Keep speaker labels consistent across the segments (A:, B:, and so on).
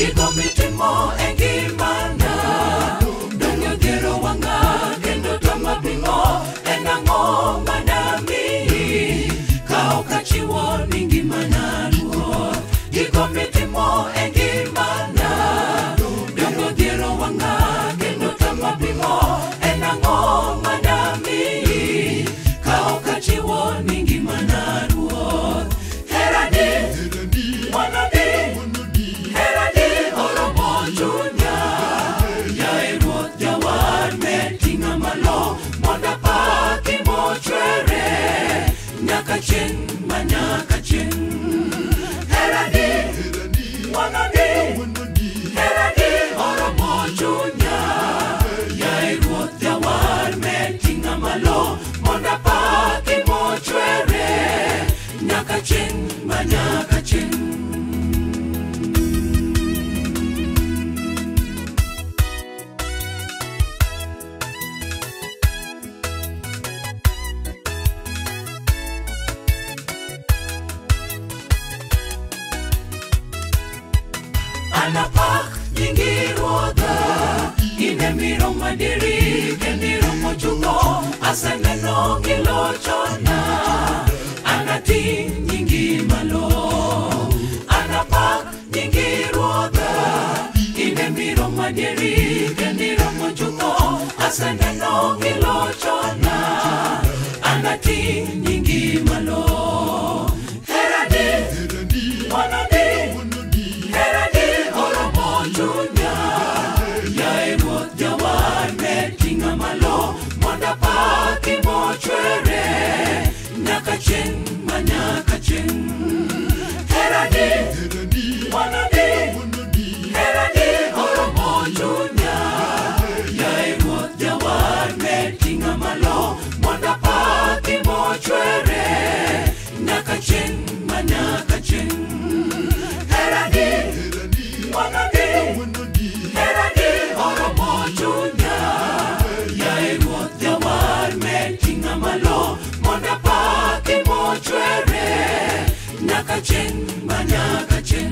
A: Give me more and give my malo modapaki motwere nyaka chin manyaka chin anapak nyingi ruodha ine miro madiri kendiro mochungo aseneno gilochona anating nyingi malo anapak nyingi ruodha ine miro madiri kendiro mochungo aseneno gilochona anating nyingi kacin manya kacin herani wanadi herani oromo junya yae muthia war mekinga malo. Mona paki mochwere. Nyaka chin manya kacin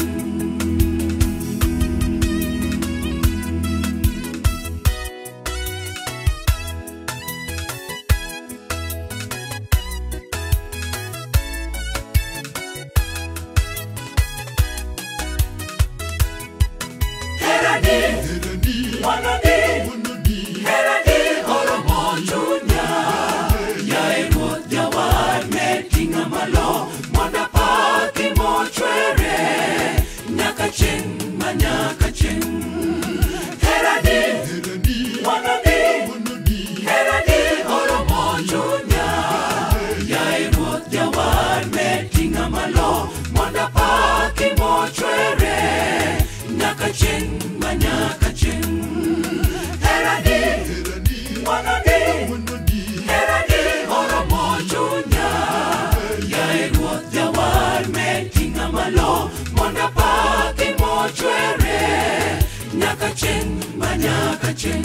A: malo, mwanda paki mochwere nyakachin manyakachin heradi monodi heradi oro mochunya Ya ruoth jawar metinga malo, mwanda paki mochwere nyakachin manyakachin